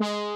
you